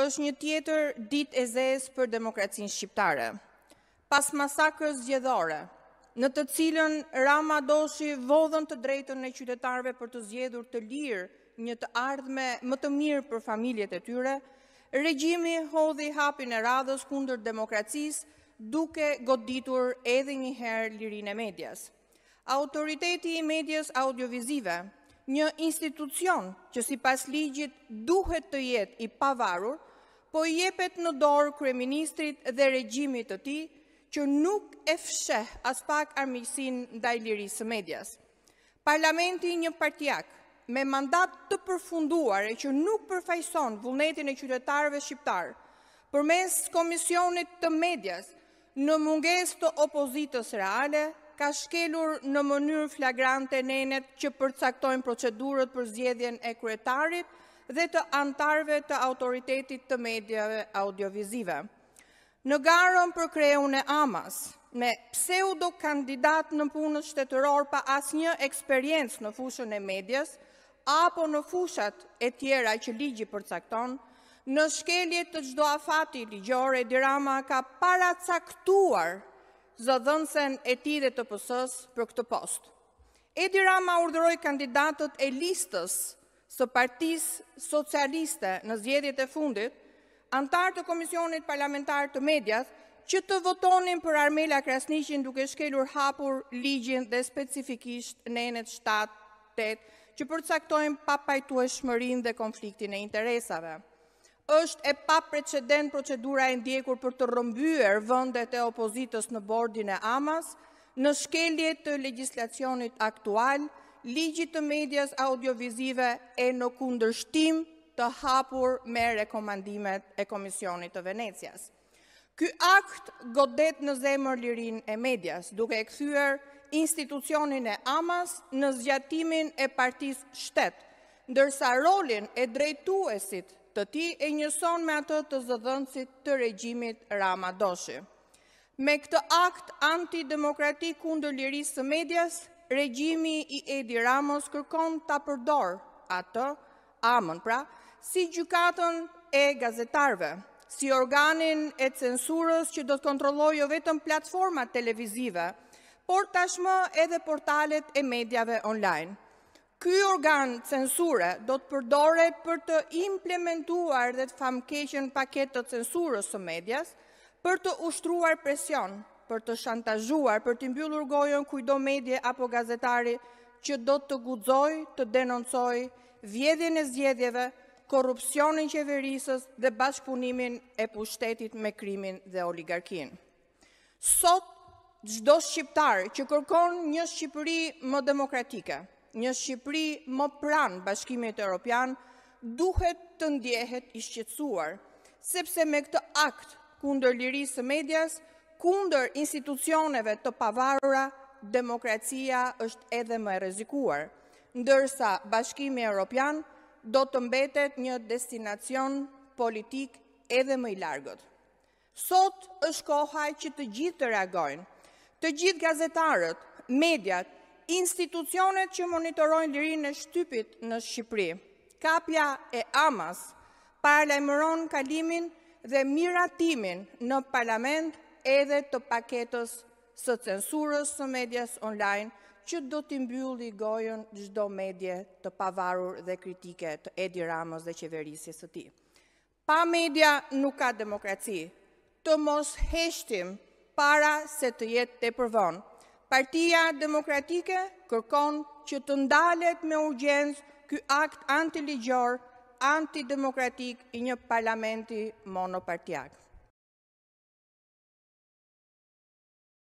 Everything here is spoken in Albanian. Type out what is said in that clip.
Është një tjetër ditë e zezë për demokracinë shqiptare. Pas masakrës zgjedhore, në të cilën Rama-Doshi vodhën të drejtën e qytetarëve për të zgjedhur të lirë një të ardhme më të mirë për familjet e tyre, regjimi hodhi hapin e radhës kundër demokracisë duke goditur edhe një herë lirinë e medias. Autoriteti i Medias Audiovizive, një institucion që sipas ligjit duhet të jetë i pavarur, po i jepet në dorë kryeministrit dhe regjimit të tij, që nuk e fsheh aspak armiqësinë ndaj lirisë së medias. Parlamenti njëpartiak, me mandat të përfunduar e që nuk përfaqëson vullnetin e qytetarëve shqiptarë, përmes Komisionit të Medias, në mungesë të opozitës reale, ka shkelur në mënyrë flagrante nenet që përcaktojnë procedurat për zgjedhjen e kryetarit dhe të anëtarëve të autoritetit të mediave audiovizive. Në garën për kreun e AMA-s, me pseudokandidatë nëpunës shtetërorë pa asnjë eksperiencë në fushën e medias, apo në fushat e tjera që ligji përcakton, në shkelje të çdo afati ligjor Edi Rama ka paracaktuar zëdhënësen e tij dhe të PS-së për këtë post. Edi Rama urdhëroi kandidatët e listës së Partisë Socialiste në zgjedhjet e fundit, anëtarë të Komisionit Parlamentar të Medias, që të votonin për Armela Krasniqin duke shkelur hapur ligjin dhe specifikisht nenet 7 tetë, që përcaktojnë papajtueshmërinë dhe konfliktin e interesave. Është e paprecedent procedura e ndjekur për të rrëmbyer vendet e opozitës në bordin e AMA-s në shkelje të legjislacionit aktual, ligjit të medias audiovizive e në kundërshtim të hapur me rekomandimet e Komisionit të Venecias. Ky akt godet në zemër lirinë e medias, duke e kthyer institucionin e AMA-s në zgjatimin e partisë shtet, ndërsa rolin e drejtuesit të tij e njëson me atë të zëdhënësit të regjimit Rama-Doshi. Me këtë akt antidemokratik kundër lirisë së medias, regjimi i Edi Ramës kërkon ta përdorë atë AMA-n, pra, si gjykatën e gazetarëve, si organin e censurës që do të kontrollojë jo vetëm platformat televizive, por tashmë edhe portalet e mediave online. Ky organ censure do të përdoret për të implementuar dhe të famkeqen paketë të censurës së medias, për të ushtruar presion, për të shantazhuar, për t'i mbyllur gojën kujdo medie apo gazetari që do të guxojë të denoncojë vjedhjen e zgjedhjeve, korrupsionin qeverisës dhe bashkëpunimin e pushtetit me krimin dhe oligarkinë. Sot çdo shqiptar që kërkon një Shqipëri më demokratike, një Shqipëri më pranë Bashkimit Europian, duhet të ndjehet i shqetësuar, sepse me këtë akt kundër lirisë së medias Kundër institucioneve të pavarura, demokracia është edhe më e rrezikuar, ndërsa Bashkimi Europian do të mbetet një destinacion politik edhe më i largët. Sot është koha që të gjithë të reagojnë, të gjithë gazetarët, mediat, institucionet që monitorojnë lirinë e shtypit në Shqipëri, Kapja e AMA-s paralajmëron kalimin dhe miratimin në Parlament edhe të paketës së censurës së medias online që do t'i mbyllë gojën çdo medie të pavarur dhe kritike të Edi Ramës dhe qeverisjes së tij. Pa media nuk ka demokraci. Të mos heshtim para se të jetë tepër vonë. Partia Demokratike kërkon që të ndalet me urgjencë ky akt antiligjor, antidemokratik i një parlamenti monopartiak.